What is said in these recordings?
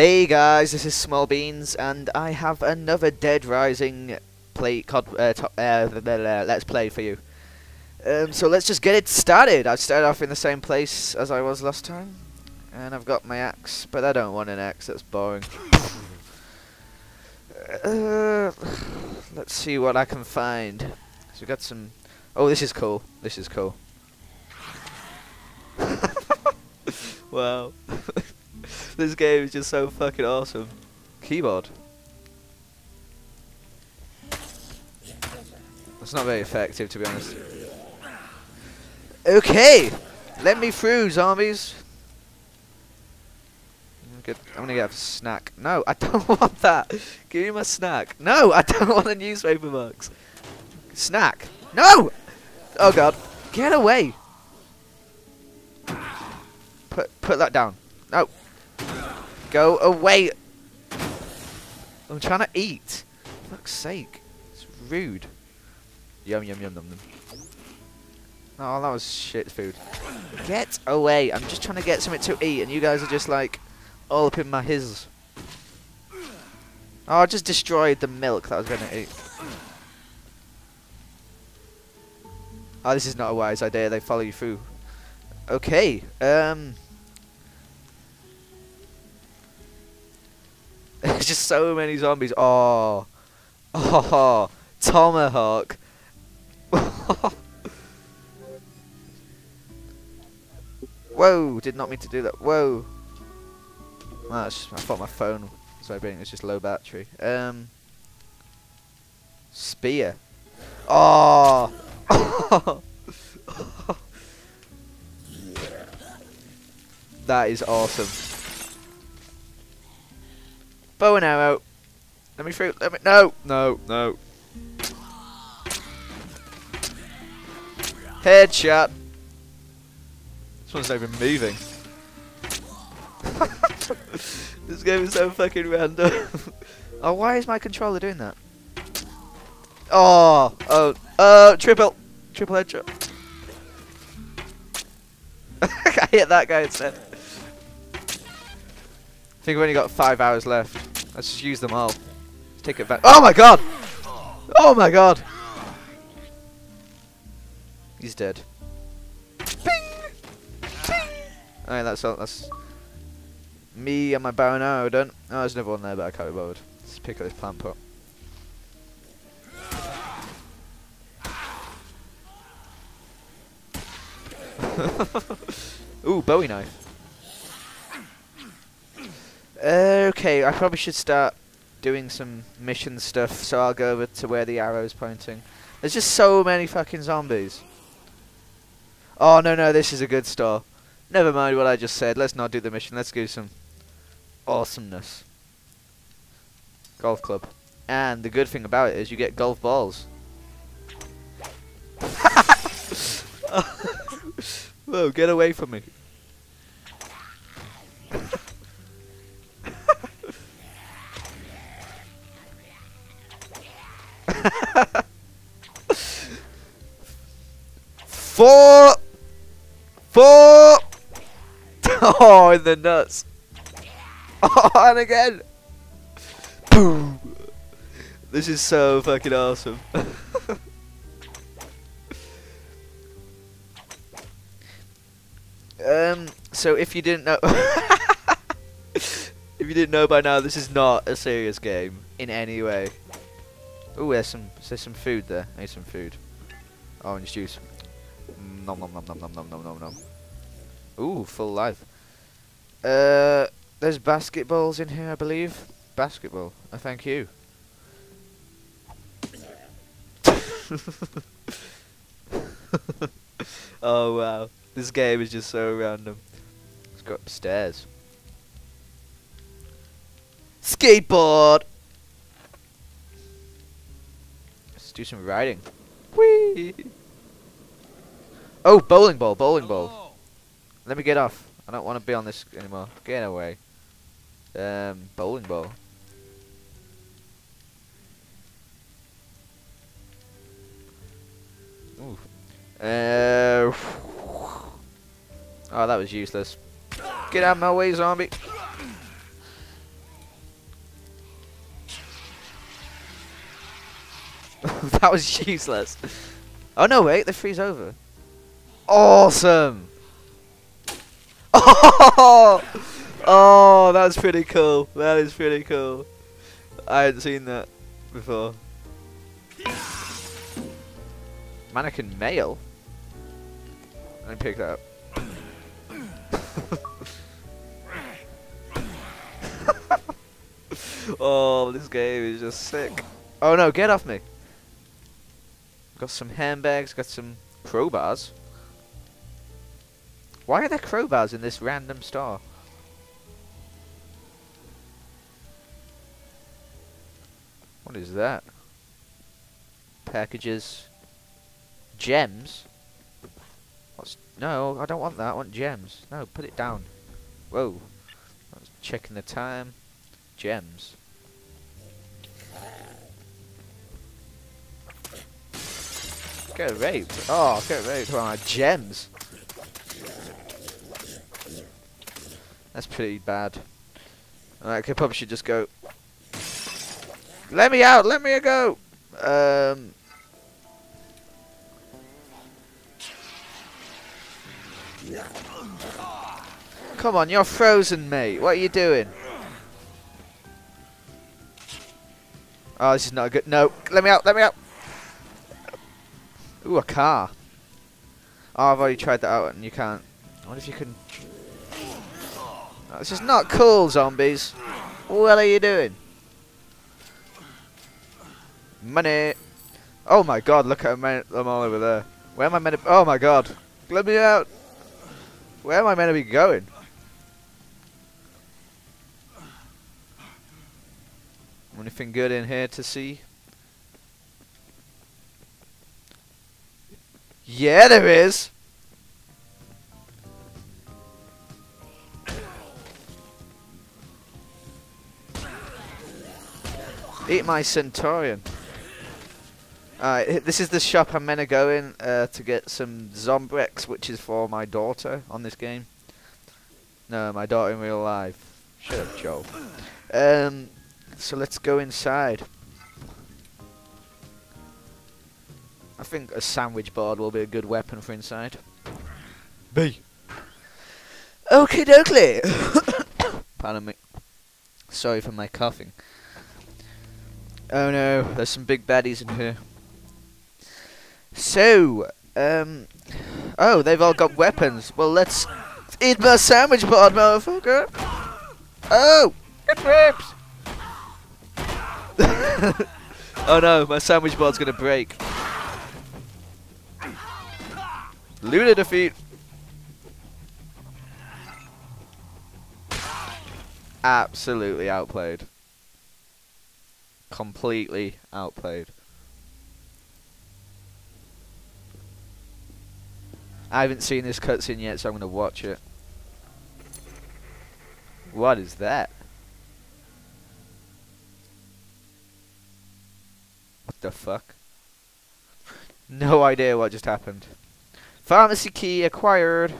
Hey guys, this is Small Beans, and I have another Dead Rising play cod, uh, uh, let's play for you. Um, so let's just get it started. I've started off in the same place as I was last time, and I've got my axe, but I don't want an axe. That's boring. Uh, let's see what I can find. So we got some. Oh, this is cool. This is cool. wow. this game is just so fucking awesome. Keyboard. That's not very effective, to be honest. Okay, let me through, zombies. I'm gonna get, a snack. No, I don't want that. Give me my snack. No, I don't want the newspaper box. Snack. No! Oh god. Get away. Put put that down. No. Go away. I'm trying to eat. For fuck's sake. It's rude. Yum yum yum yum yum. Oh, that was shit food. Get away. I'm just trying to get something to eat and you guys are just like all up in my his. Oh, I just destroyed the milk that I was going to eat. Oh, this is not a wise idea. They follow you through. Okay. Um. Just so many zombies. Oh. Oh. Tomahawk. Whoa. Did not mean to do that. Whoa. Well, I thought my phone was vibrating. It's just low battery. Um. Spear. Oh. that is awesome. Bow and arrow. Let me through. Let me. No. No. No. Headshot. This one's not even moving. this game is so fucking random. oh, why is my controller doing that? Oh, oh, oh, triple, triple headshot. I hit that guy instead. I think we've only got five hours left. Let's just use them all. Let's take it back. Oh my god! Oh my god! He's dead. Ping! Bing! Alright, that's all. That's me and my bow and arrow done. Oh, there's another one there, but I can't be bothered. Let's pick up this plant pot. Ooh, Bowie knife. Okay, I probably should start doing some mission stuff, so I'll go over to where the arrow's pointing. There's just so many fucking zombies. Oh, no, no, this is a good store. Never mind what I just said. Let's not do the mission. Let's do some awesomeness. Golf club. And the good thing about it is you get golf balls. Whoa, get away from me. Four! Four! Oh, in the nuts. Oh, and again. Boom. This is so fucking awesome. Um, so if you didn't know, if you didn't know by now, this is not a serious game in any way. Oh, there's some, there's some food there. I need some food. Orange juice. Nom nom nom nom nom nom nom nom nom. Ooh, full life. Uh, there's basketballs in here, I believe. Basketball. I thank you. oh wow. This game is just so random. Let's go upstairs. Skateboard! Let's do some riding. Whee! Oh, bowling ball, bowling Hello. ball. Let me get off. I don't want to be on this anymore. Get away. Um, bowling ball. Ooh. Uh, oh, that was useless. Get out of my way, zombie. that was useless. Oh no, wait, the freeze over. Awesome! Oh! Oh, that's pretty cool. That is pretty cool. I hadn't seen that before. Mannequin male? Let me pick that up. oh, this game is just sick. Oh no, get off me. Got some handbags, got some crowbars. Why are there crowbars in this random store? What is that? Packages. Gems? What's no, I don't want that. I want gems. No, put it down. Whoa. Checking the time. Gems. Get raped. Oh, get raped my gems. That's pretty bad. Alright, okay, probably should just go. Let me out! Let me go! Um. Come on, you're frozen, mate. What are you doing? Oh, this is not a good. No, let me out, let me out. Ooh, a car. Oh, I've already tried that out and you can't. I wonder if you can... This is not cool, zombies. What are you doing? Money. Oh my god, look at them all over there. Where am I meant to... Oh my god. Let me out. Where am I meant to be going? Anything good in here to see? Yeah, there is. Eat my Centurion. Alright, this is the shop I'm to go in uh, to get some Zombrex, which is for my daughter on this game. No, my daughter in real life. Shut up, Joe. Um, so let's go inside. I think a sandwich board will be a good weapon for inside. B. Okay, dokley. Pardon me. Sorry for my coughing. Oh no, there's some big baddies in here. So, um, oh, they've all got weapons. Well, let's eat my sandwich board, motherfucker. Oh, it rips. oh no, my sandwich board's gonna break. Luna defeat. Absolutely outplayed. Completely outplayed. I haven't seen this cutscene yet, so I'm going to watch it. What is that? What the fuck? No idea what just happened. Pharmacy key acquired.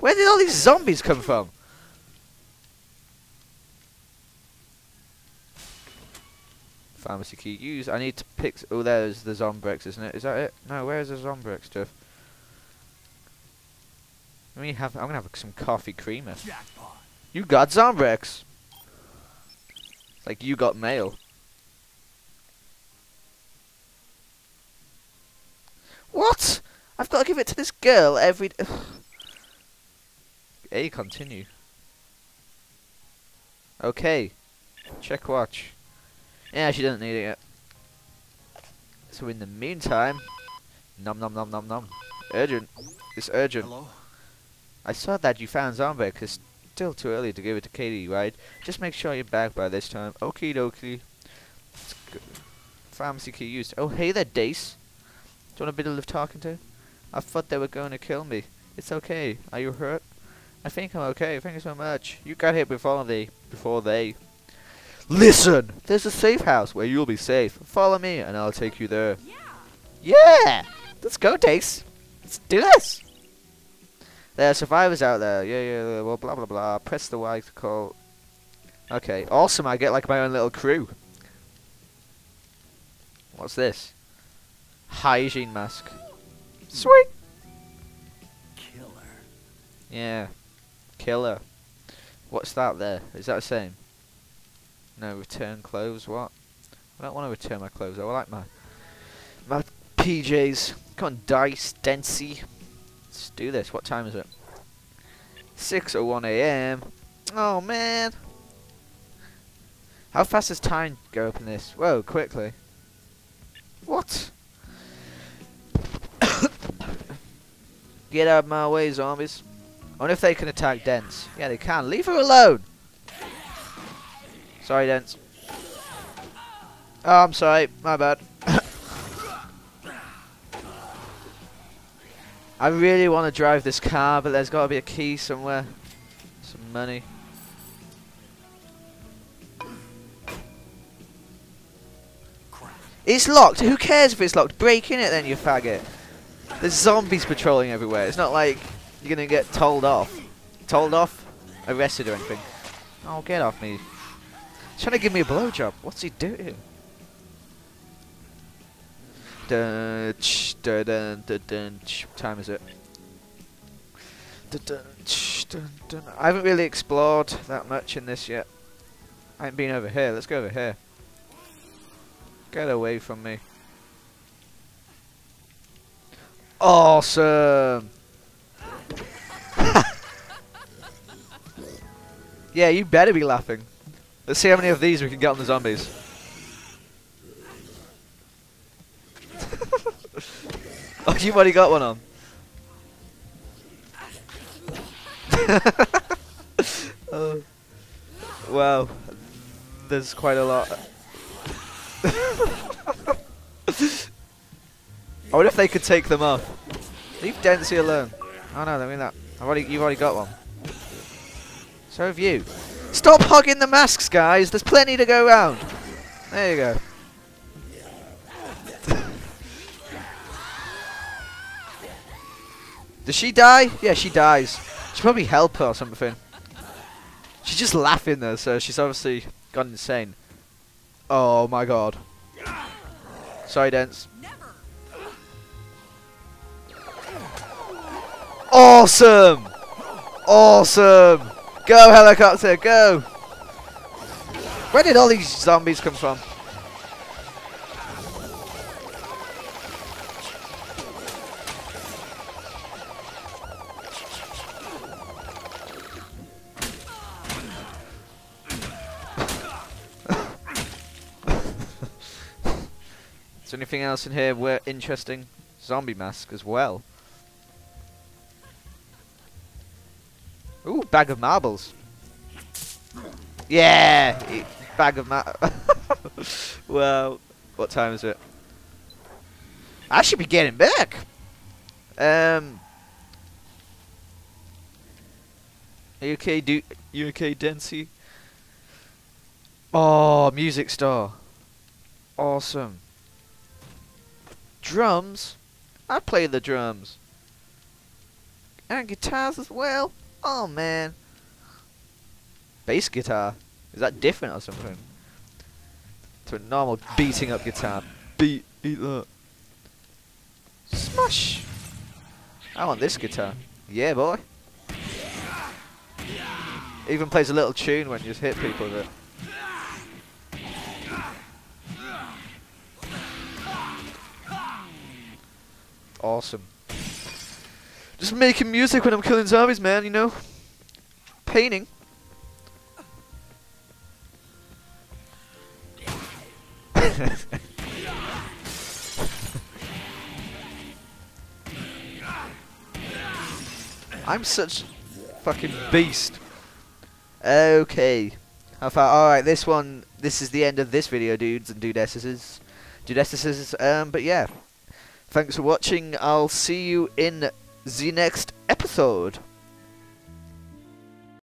Where did all these zombies come from? Pharmacy key use. I need to pick. Oh, there's the Zombrex, isn't it? Is that it? No, where's the Zombrex stuff? Let me have. I'm gonna have some coffee creamer. Jackpot. You got Zombrex. It's like you got mail. What? I've got to give it to this girl every. A continue. Okay. Check watch. Yeah, she doesn't need it yet. So in the meantime, nom nom nom nom nom. Urgent. It's urgent. Hello? I saw that you found Zombie. It's still too early to give it to Katey, right? Just make sure you're back by this time. Okie dokie. Pharmacy key used. Oh, hey there, Dace. Do you want a bit of talking to? I thought they were going to kill me. It's okay. Are you hurt? I think I'm okay. Thank you so much. You got here before they. Before they. Listen! There's a safe house where you'll be safe. Follow me and I'll take you there. Yeah! Yeah! Let's go, Dace. Let's do this! There are survivors out there. Yeah, yeah, yeah, well, blah, blah, blah. Press the Y to call. Okay, awesome. I get like my own little crew. What's this? Hygiene mask. Sweet. Killer. Yeah. Killer. What's that there? Is that the same? No, return clothes, what? I don't want to return my clothes, I like my my PJs. Come on, Dice, Densey. Let's do this. What time is it? 6.01 a.m. Oh, man. How fast does time go up in this? Whoa, quickly. What? Get out of my way, zombies. I wonder if they can attack Dents. Yeah, they can. Leave her alone! Sorry, Dents. Oh, I'm sorry. My bad. I really want to drive this car, but there's got to be a key somewhere. Some money. It's locked. Who cares if it's locked? Break in it then, you faggot. There's zombies patrolling everywhere. It's not like you're going to get told off. Told off? Arrested or anything. Oh, get off me. He's trying to give me a blowjob. What's he doing? Dun, ch, dun, dun, dun, dun, ch. What time is it? Dun, dun, ch, dun, dun. I haven't really explored that much in this yet. I haven't been over here. Let's go over here. Get away from me. Awesome! yeah, you better be laughing. Let's see how many of these we can get on the zombies. oh, you've already got one on. oh. Wow. There's quite a lot. I wonder if they could take them off. Leave Dempsey alone. Oh no, I mean that. I've already, you've already got one. So have you. Stop hogging the masks, guys. There's plenty to go around. There you go. Does she die? Yeah, she dies. She probably help her or something. She's just laughing though, so she's obviously gone insane. Oh my god. Sorry, Dents. Awesome! Awesome! Go, helicopter, go! Where did all these zombies come from? Is there anything else in here where interesting? Zombie mask as well. Bag of marbles. Yeah, bag of mar. well, what time is it? I should be getting back. Um. Are you okay, do you okay, Densey? Oh, music store. Awesome. Drums? I play the drums. And guitars as well. Oh man. Bass guitar. Is that different or something? To a normal beating up guitar. Beat, beat that. Smash! I want this guitar. Yeah, boy. Even plays a little tune when you just hit people with it. Awesome. Just making music when I'm killing zombies, man, you know? Painting. I'm such fucking beast. Okay. How far? Alright, this one, this is the end of this video, dudes and dudesses. Dudesses, um, but yeah. Thanks for watching. I'll see you in the next episode.